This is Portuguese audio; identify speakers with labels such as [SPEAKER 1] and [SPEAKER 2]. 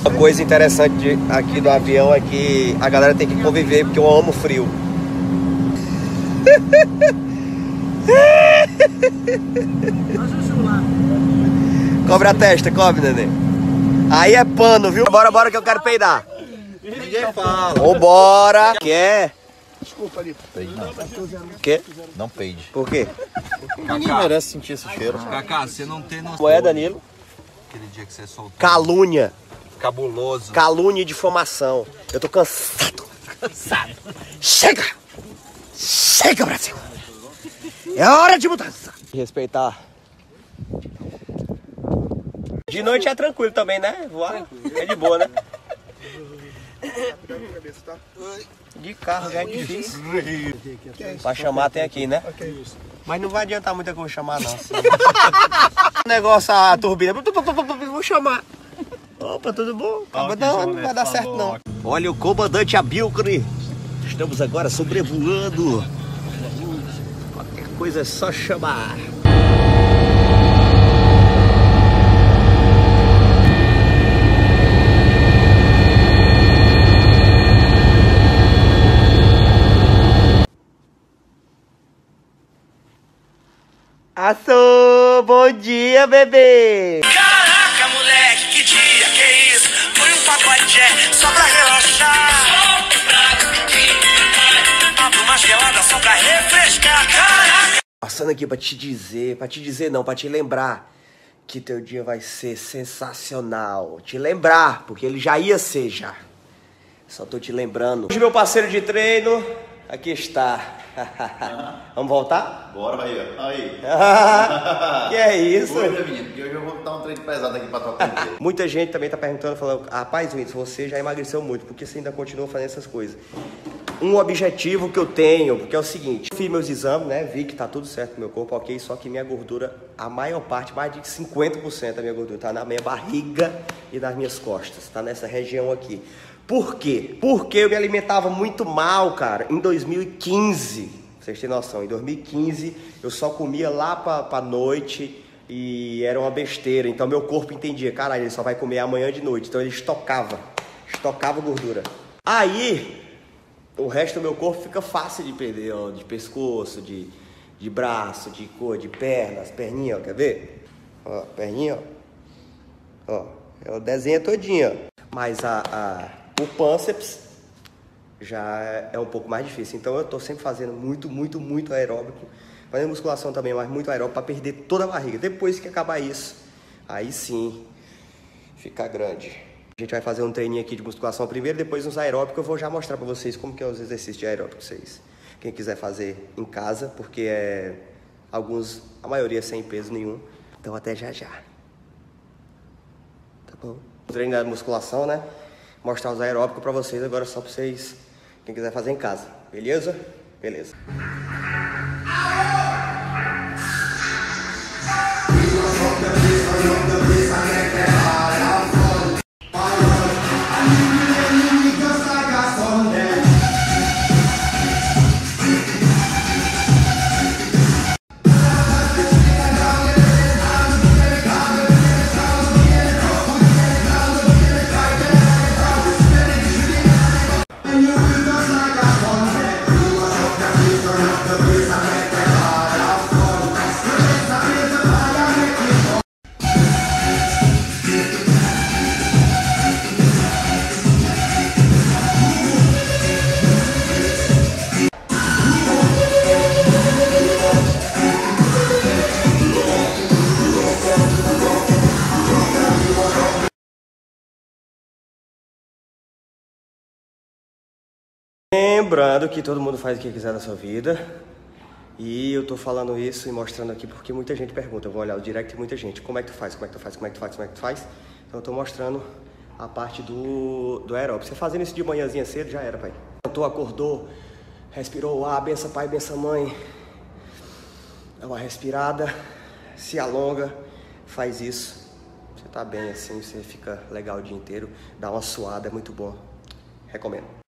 [SPEAKER 1] Uma coisa interessante aqui do avião é que a galera tem que conviver porque eu amo frio. Cobre a testa, cobre, neném. Aí é pano, viu? Bora, bora que eu quero peidar.
[SPEAKER 2] Ninguém fala.
[SPEAKER 1] Vambora. Que é?
[SPEAKER 2] Peide não.
[SPEAKER 1] Que?
[SPEAKER 2] Não peide.
[SPEAKER 1] Por quê?
[SPEAKER 2] Ninguém merece sentir esse cheiro.
[SPEAKER 3] Cacá, você não tem noção.
[SPEAKER 1] Qual é, Danilo?
[SPEAKER 3] Aquele dia que você soltou.
[SPEAKER 1] Calúnia.
[SPEAKER 3] Cabuloso.
[SPEAKER 1] Calúnia e difamação. Eu tô cansado. Cansado. Chega! Chega, Brasil! É hora de mudança. Respeitar. De noite é tranquilo também, né? Voar é de boa, né? De carro já é difícil. Pra chamar tem aqui, né? Mas não vai adiantar muita coisa chamar, não. O negócio, a turbina. Vou chamar. Opa, tudo bom? Acaba não, não vai dar certo não. Olha o comandante Abilcre. Estamos agora sobrevoando. Qualquer coisa é só chamar. Açô, bom dia, bebê!
[SPEAKER 4] Caraca, moleque, que dia, que isso? Foi um só pra relaxar. Abro uma gelada só pra refrescar. Caraca.
[SPEAKER 1] Passando aqui pra te dizer, pra te dizer não, pra te lembrar que teu dia vai ser sensacional. Te lembrar, porque ele já ia ser já. Só tô te lembrando. Hoje meu parceiro de treino, aqui está. Vamos voltar?
[SPEAKER 2] Bora, aí, ó. Aí.
[SPEAKER 1] que é isso?
[SPEAKER 2] Hoje, menino, porque hoje eu vou dar um treino pesado aqui pra tua comida.
[SPEAKER 1] Muita gente também tá perguntando, falando, rapaz, Whindersson, você já emagreceu muito, porque você ainda continua fazendo essas coisas? Um objetivo que eu tenho, porque é o seguinte, fiz meus exames, né, vi que tá tudo certo no meu corpo, ok, só que minha gordura, a maior parte, mais de 50% da minha gordura tá na minha barriga e nas minhas costas, tá nessa região aqui. Por quê? Porque eu me alimentava muito mal, cara, em 2015, vocês têm noção, em 2015 eu só comia lá pra, pra noite, e era uma besteira. Então meu corpo entendia, caralho, ele só vai comer amanhã de noite. Então ele estocava, estocava gordura. Aí o resto do meu corpo fica fácil de perder, ó, de pescoço, de, de braço, de cor, de pernas, perninha, ó, quer ver? Ó, perninha, ó. Ó, ela desenha todinha. Mas a, a, o pânceps já é um pouco mais difícil. Então eu tô sempre fazendo muito, muito, muito aeróbico. Fazendo musculação também, mas muito aeróbico para perder toda a barriga. Depois que acabar isso, aí sim fica grande. A gente vai fazer um treininho aqui de musculação primeiro, depois uns aeróbicos. Eu vou já mostrar para vocês como que é os exercícios de aeróbico vocês. Quem quiser fazer em casa, porque é alguns, a maioria sem peso nenhum. Então até já já. Tá bom? O treino musculação, né? Mostrar os aeróbicos para vocês agora só para vocês, quem quiser fazer em casa. Beleza? Beleza. Lembrando que todo mundo faz o que quiser na sua vida. E eu tô falando isso e mostrando aqui porque muita gente pergunta. Eu vou olhar o direct e muita gente. Como é que tu faz? Como é que tu faz? Como é que tu faz? Como é que tu faz? Então eu tô mostrando a parte do, do aeróbico. Você fazendo isso de manhãzinha cedo já era, pai. Levantou, acordou, respirou o ar, benção pai, benção mãe. Dá uma respirada, se alonga, faz isso. Você tá bem assim, você fica legal o dia inteiro. Dá uma suada, é muito bom. Recomendo.